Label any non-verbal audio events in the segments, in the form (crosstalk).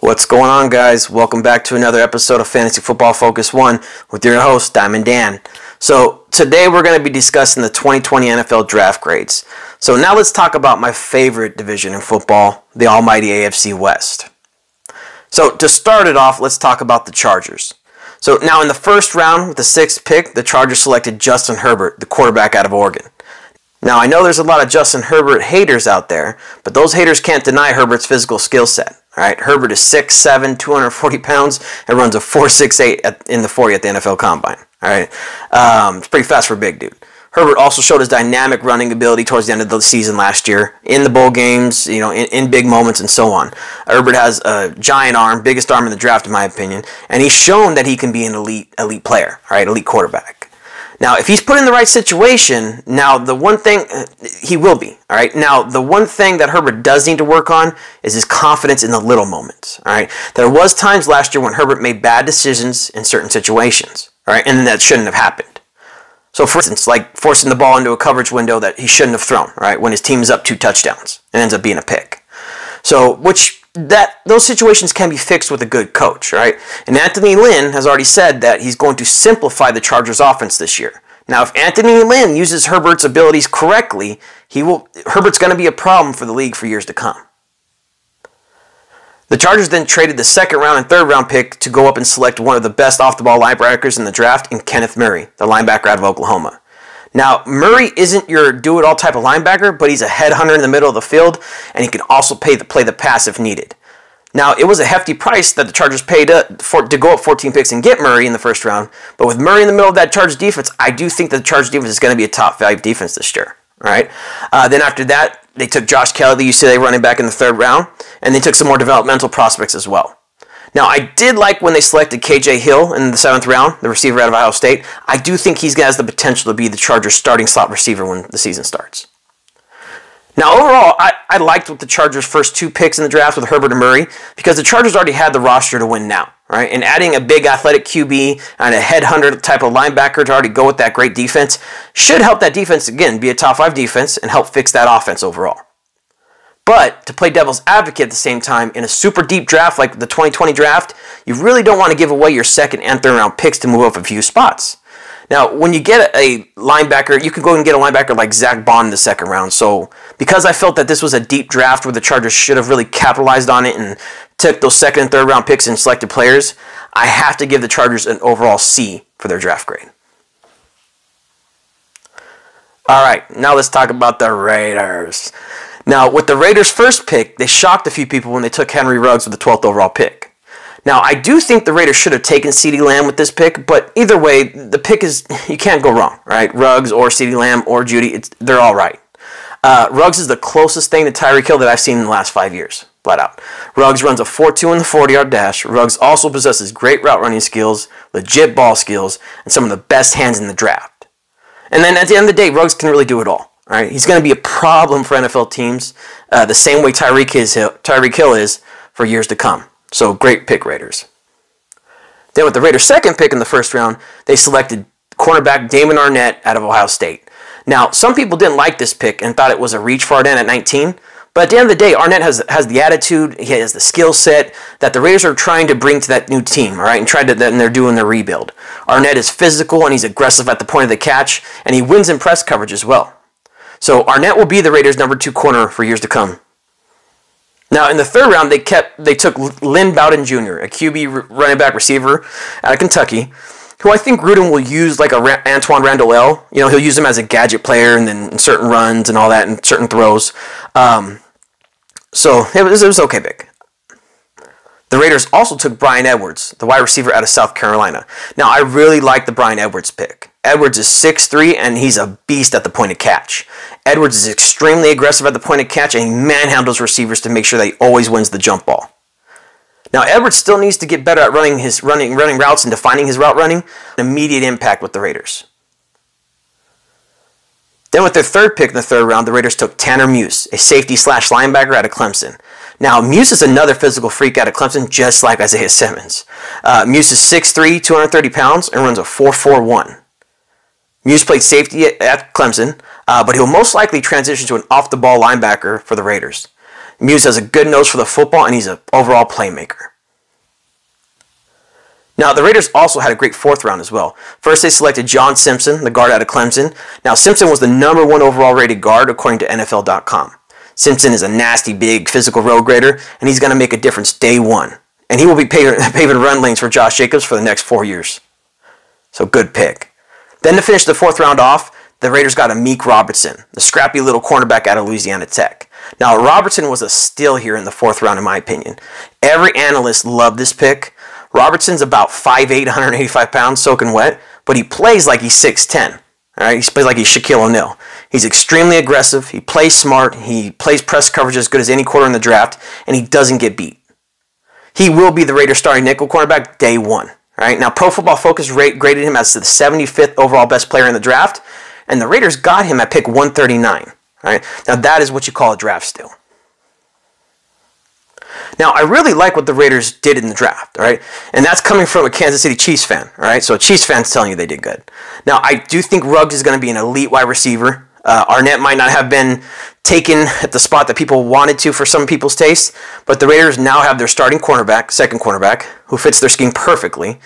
What's going on, guys? Welcome back to another episode of Fantasy Football Focus 1 with your host, Diamond Dan. So, today we're going to be discussing the 2020 NFL draft grades. So, now let's talk about my favorite division in football, the almighty AFC West. So, to start it off, let's talk about the Chargers. So, now in the first round, with the sixth pick, the Chargers selected Justin Herbert, the quarterback out of Oregon. Now, I know there's a lot of Justin Herbert haters out there, but those haters can't deny Herbert's physical skill set. All right, Herbert is 6'7", 240 pounds, and runs a 4.68 in the 40 at the NFL Combine. All right, um, it's pretty fast for a big dude. Herbert also showed his dynamic running ability towards the end of the season last year in the bowl games, you know, in, in big moments and so on. Herbert has a giant arm, biggest arm in the draft in my opinion, and he's shown that he can be an elite elite player, all right, elite quarterback. Now, if he's put in the right situation, now the one thing he will be, all right. Now, the one thing that Herbert does need to work on is his confidence in the little moments, all right. There was times last year when Herbert made bad decisions in certain situations, all right, and that shouldn't have happened. So, for instance, like forcing the ball into a coverage window that he shouldn't have thrown, right, when his team is up two touchdowns and ends up being a pick. So, which that those situations can be fixed with a good coach, right? And Anthony Lynn has already said that he's going to simplify the Chargers offense this year. Now, if Anthony Lynn uses Herbert's abilities correctly, he will Herbert's going to be a problem for the league for years to come. The Chargers then traded the second round and third round pick to go up and select one of the best off the ball linebackers in the draft in Kenneth Murray, the linebacker out of Oklahoma. Now, Murray isn't your do it all type of linebacker, but he's a headhunter in the middle of the field, and he can also pay the, play the pass if needed. Now, it was a hefty price that the Chargers paid to, for, to go up 14 picks and get Murray in the first round, but with Murray in the middle of that Chargers defense, I do think that the Chargers defense is going to be a top value defense this year. All right. Uh, then after that, they took Josh Kelley, the UCLA running back, in the third round, and they took some more developmental prospects as well. Now, I did like when they selected KJ Hill in the seventh round, the receiver out of Ohio State. I do think he has the potential to be the Chargers' starting slot receiver when the season starts. Now, overall, I, I liked what the Chargers' first two picks in the draft with Herbert and Murray because the Chargers already had the roster to win now, right? And adding a big athletic QB and a headhunter type of linebacker to already go with that great defense should help that defense, again, be a top five defense and help fix that offense overall. But to play devil's advocate at the same time, in a super deep draft like the 2020 draft, you really don't want to give away your second and third round picks to move up a few spots. Now, when you get a linebacker, you can go and get a linebacker like Zack Baun in the second round. So, because I felt that this was a deep draft where the Chargers should have really capitalized on it and took those second and third round picks and selected players, I have to give the Chargers an overall C for their draft grade. All right, now let's talk about the Raiders. Now, with the Raiders' first pick, they shocked a few people when they took Henry Ruggs with the 12th overall pick. Now, I do think the Raiders should have taken CeeDee Lamb with this pick, but either way, the pick is, (laughs) you can't go wrong, right? Ruggs or CeeDee Lamb or Jeudy, they're all right. Uh, Ruggs is the closest thing to Tyreek Hill that I've seen in the last five years, flat out. Ruggs runs a 4-2 in the 40-yard dash. Ruggs also possesses great route running skills, legit ball skills, and some of the best hands in the draft. And then at the end of the day, Ruggs can really do it all. All right, he's going to be a problem for NFL teams, uh, the same way Tyreek is Tyreek Hill is for years to come. So great pick, Raiders. Then with the Raiders' second pick in the first round, they selected cornerback Damon Arnette out of Ohio State. Now, some people didn't like this pick and thought it was a reach for Arnette at 19. But at the end of the day, Arnette has has the attitude, he has the skill set that the Raiders are trying to bring to that new team, all right, and try to and they're doing their rebuild. Arnette is physical and he's aggressive at the point of the catch, and he wins in press coverage as well. So Arnette will be the Raiders' number two corner for years to come. Now in the third round, they kept they took Lynn Bowden Jr., a QB running back receiver out of Kentucky, who I think Gruden will use like a Ra- Antwaan Randle El. You know, he'll use him as a gadget player and then certain runs and all that and certain throws. Um, so it was, it was okay big. The Raiders also took Bryan Edwards, the wide receiver out of South Carolina. Now, I really like the Bryan Edwards pick. Edwards is 6'3 and he's a beast at the point of catch. Edwards is extremely aggressive at the point of catch and he manhandles receivers to make sure that he always wins the jump ball. Now, Edwards still needs to get better at running his running running routes and defining his route running. Immediate impact with the Raiders. Then with their third pick in the third round, the Raiders took Tanner Muse, a safety slash linebacker out of Clemson. Now, Muse is another physical freak out of Clemson, just like Isaiah Simmons. Uh, Muse is 6'3", 230 pounds, and runs a 4'4'1". Muse played safety at Clemson, uh, but he'll most likely transition to an off-the-ball linebacker for the Raiders. Muse has a good nose for the football, and he's an overall playmaker. Now, the Raiders also had a great fourth round as well. First, they selected John Simpson, the guard out of Clemson. Now, Simpson was the number one overall rated guard according to NFL.com. Simpson is a nasty, big, physical road grader, and he's going to make a difference day one. And he will be (laughs) paving run lanes for Josh Jacobs for the next four years. So, good pick. Then to finish the fourth round off, the Raiders got Amik Robertson, the scrappy little cornerback out of Louisiana Tech. Now, Robertson was a steal here in the fourth round, in my opinion. Every analyst loved this pick. Robertson's about 5'8", 185 pounds, soaking wet, but he plays like he's 6'10". All right, he plays like he's Shaquille O'Neal. He's extremely aggressive. He plays smart. He plays press coverage as good as any quarter in the draft, and he doesn't get beat. He will be the Raiders' starting nickel cornerback day one. All right, now Pro Football Focus rate, graded him as the 75th overall best player in the draft, and the Raiders got him at pick 139. All right, now that is what you call a draft steal. Now, I really like what the Raiders did in the draft, all right? And that's coming from a Kansas City Chiefs fan, all right? So a Chiefs fan's telling you they did good. Now, I do think Ruggs is going to be an elite wide receiver. Uh, Arnette might not have been taken at the spot that people wanted to for some people's taste, but the Raiders now have their starting cornerback, second cornerback, who fits their scheme perfectly.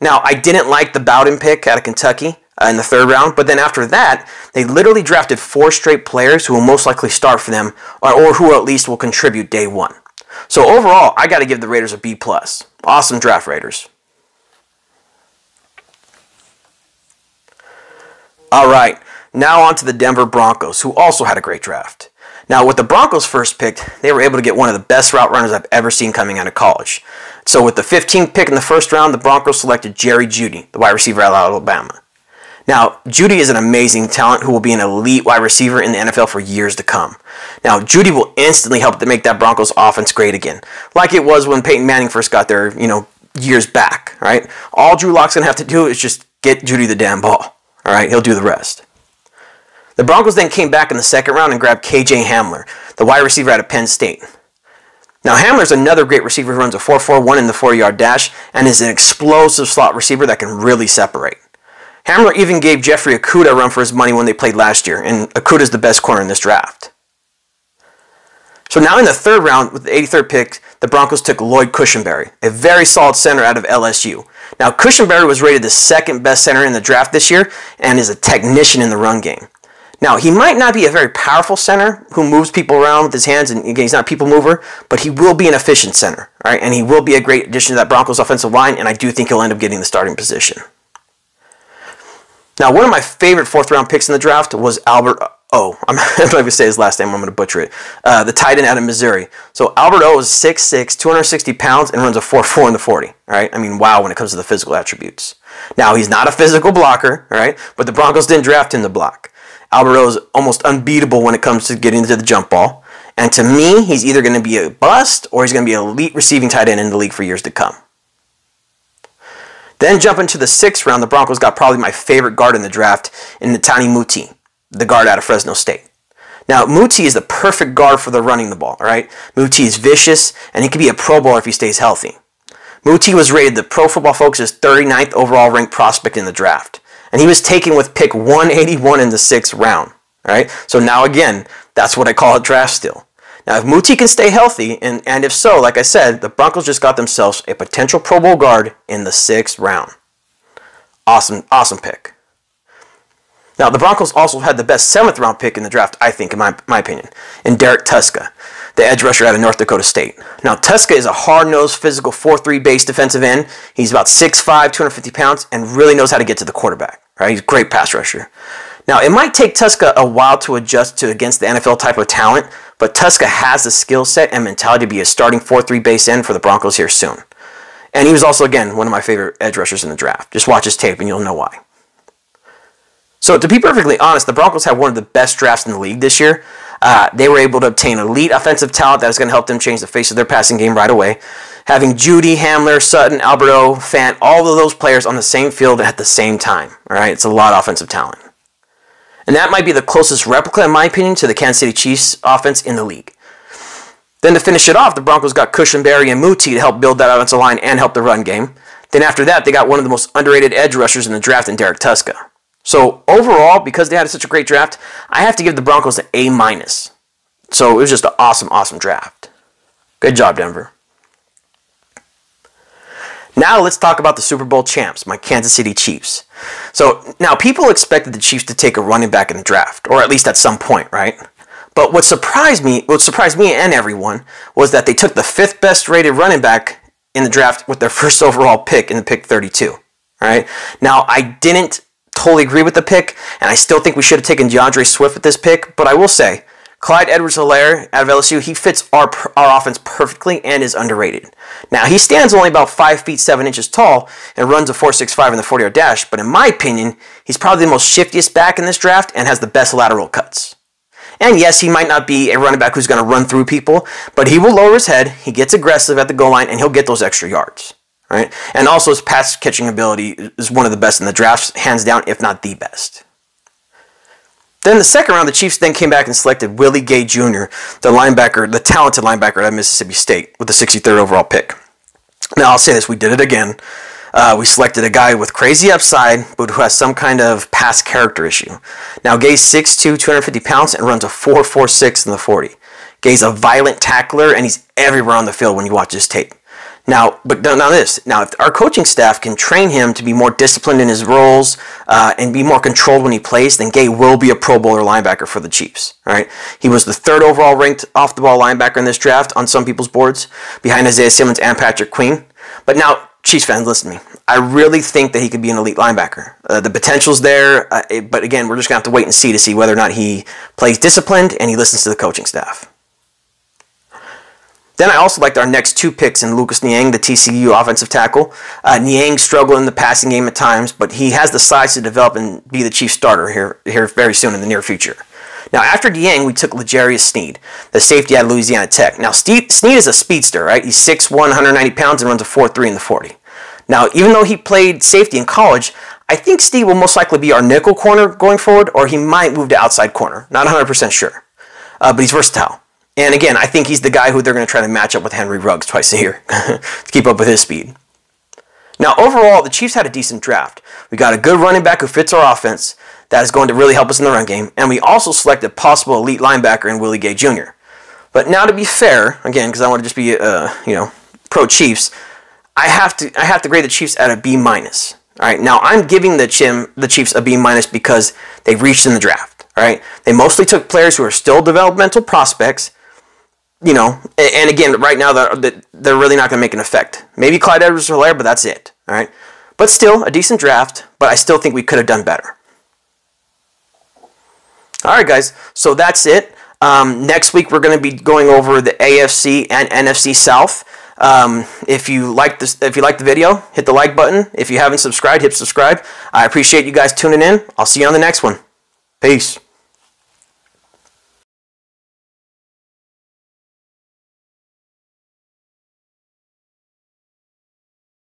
Now, I didn't like the Bowden pick out of Kentucky uh, in the third round, but then after that, they literally drafted four straight players who will most likely start for them, or, or who at least will contribute day one. So overall, I got to give the Raiders a B plus. Awesome draft, Raiders. All right, now on to the Denver Broncos, who also had a great draft. Now, with the Broncos first picked, they were able to get one of the best route runners I've ever seen coming out of college. So, with the 15th pick in the first round, the Broncos selected Jerry Jeudy, the wide receiver out of Alabama. Now, Jeudy is an amazing talent who will be an elite wide receiver in the NFL for years to come. Now, Jeudy will instantly help to make that Broncos offense great again, like it was when Peyton Manning first got there, you know, years back, right? All Drew Lock's gonna have to do is just get Jeudy the damn ball. All right, he'll do the rest. The Broncos then came back in the second round and grabbed KJ Hamler, the wide receiver out of Penn State. Now, Hamler's another great receiver who runs a 4.41 in the 4 yard dash and is an explosive slot receiver that can really separate. Hamler even gave Jeffrey Okudah a run for his money when they played last year, and Okudah's the best corner in this draft. So now in the third round, with the 83rd pick, the Broncos took Lloyd Cushenberry, a very solid center out of LSU. Now, Cushenberry was rated the second best center in the draft this year and is a technician in the run game. Now, he might not be a very powerful center who moves people around with his hands, and again, he's not a people mover, but he will be an efficient center, right? And he will be a great addition to that Broncos offensive line, and I do think he'll end up getting the starting position. Now, one of my favorite fourth round picks in the draft was Albert O. (laughs) I'm not going to say his last name, I'm going to butcher it. Uh, the tight end out of Missouri. So Albert O is 6'6, 260 pounds, and runs a 4'4 in the 40. All right? I mean, wow when it comes to the physical attributes. Now, he's not a physical blocker, all right? But the Broncos didn't draft him to block. Albert is almost unbeatable when it comes to getting to the jump ball. And to me, he's either going to be a bust or he's going to be an elite receiving tight end in the league for years to come. Then jumping to the sixth round, the Broncos got probably my favorite guard in the draft in Netane Muti, the guard out of Fresno State. Now, Muti is the perfect guard for the running the ball, all right? Muti is vicious, and he could be a Pro Bowler if he stays healthy. Muti was rated the Pro Football Focus's 39th overall ranked prospect in the draft, and he was taken with pick 181 in the sixth round, right? So now again, that's what I call a draft steal. Now, if Muti can stay healthy, and, and if so, like I said, the Broncos just got themselves a potential Pro Bowl guard in the sixth round. Awesome, awesome pick. Now, the Broncos also had the best seventh round pick in the draft, I think, in my, my opinion, in Derrek Tuszka, the edge rusher out of North Dakota State. Now, Tuszka is a hard nosed, physical 4 3 base defensive end. He's about 6'5, 250 pounds, and really knows how to get to the quarterback. Right? He's a great pass rusher. Now, it might take Tuszka a while to adjust to against the NFL type of talent, but Tuszka has the skill set and mentality to be a starting 4-3 base end for the Broncos here soon. And he was also, again, one of my favorite edge rushers in the draft. Just watch his tape and you'll know why. So, to be perfectly honest, the Broncos have one of the best drafts in the league this year. Uh, they were able to obtain elite offensive talent that is going to help them change the face of their passing game right away. Having Jeudy, Hamler, Sutton, Albert O, Fant, all of those players on the same field at the same time. All right, it's a lot of offensive talent. And that might be the closest replica, in my opinion, to the Kansas City Chiefs offense in the league. Then to finish it off, the Broncos got Cushenberry and Muti to help build that offensive line and help the run game. Then after that, they got one of the most underrated edge rushers in the draft in Derrek Tuszka. So overall, because they had such a great draft, I have to give the Broncos an A minus. So it was just an awesome, awesome draft. Good job, Denver. Now let's talk about the Super Bowl champs, my Kansas City Chiefs. So now people expected the Chiefs to take a running back in the draft, or at least at some point, right? But what surprised me, what surprised me and everyone, was that they took the fifth best rated running back in the draft with their (laughs) first overall pick in the pick 32. All right. Now I didn't totally agree with the pick, and I still think we should have taken D'Andre Swift with this pick. But I will say, Clyde Edwards-Helaire out of LSU, he fits our, our offense perfectly and is underrated. Now, he stands only about 5 feet 7 inches tall and runs a 4.65 in the 40 yard dash, but in my opinion, he's probably the most shiftiest back in this draft and has the best lateral cuts. And yes, he might not be a running back who's going to run through people, but he will lower his head, he gets aggressive at the goal line, and he'll get those extra yards. Right? And also his pass catching ability is one of the best in the draft, hands down, if not the best. Then the second round, the Chiefs then came back and selected Willie Gay Jr., the linebacker, the talented linebacker at Mississippi State, with the 63rd overall pick. Now I'll say this: we did it again. Uh, we selected a guy with crazy upside, but who has some kind of past character issue. Now Gay's 6'2", 250 pounds, and runs a 4.46 in the 40. Gay's a violent tackler, and he's everywhere on the field when you watch his tape. Now, but now this. Now, if our coaching staff can train him to be more disciplined in his roles uh, and be more controlled when he plays, then Gay will be a Pro Bowler linebacker for the Chiefs. Right? He was the third overall ranked off the ball linebacker in this draft on some people's boards, behind Isaiah Simmons and Patrick Queen. But now, Chiefs fans, listen to me. I really think that he could be an elite linebacker. Uh, the potential's there, uh, it, but again, we're just gonna have to wait and see to see whether or not he plays disciplined and he listens to the coaching staff. Then I also liked our next two picks in Lucas Niang, the TCU offensive tackle. Uh, Niang struggled in the passing game at times, but he has the size to develop and be the chief starter here, here very soon in the near future. Now, after Niang, we took L'Jarius Sneed, the safety at Louisiana Tech. Now, Sneed is a speedster, right? He's 6'1", 190 pounds, and runs a 4'3 in the 40. Now, even though he played safety in college, I think Sneed will most likely be our nickel corner going forward, or he might move to outside corner. Not 100% sure. Uh, but he's versatile. And again, I think he's the guy who they're going to try to match up with Henry Ruggs twice a year (laughs) to keep up with his speed. Now, overall, the Chiefs had a decent draft. We got a good running back who fits our offense that is going to really help us in the run game, and we also selected possible elite linebacker in Willie Gay Jr. But now, to be fair, again, because I want to just be, uh, you know, pro Chiefs, I have to I have to grade the Chiefs at a B minus. All right, now I'm giving the Chim the Chiefs a B minus because they reached in the draft. All right, they mostly took players who are still developmental prospects you know, and again, right now they're, they're really not going to make an effect. Maybe Clyde Edwards-Helaire, but that's it. All right. But still, a decent draft, but I still think we could have done better. All right, guys. So that's it. Um, next week, we're going to be going over the AFC and NFC South. Um, if you like this, if you like the video, hit the like button. If you haven't subscribed, hit subscribe. I appreciate you guys tuning in. I'll see you on the next one. Peace.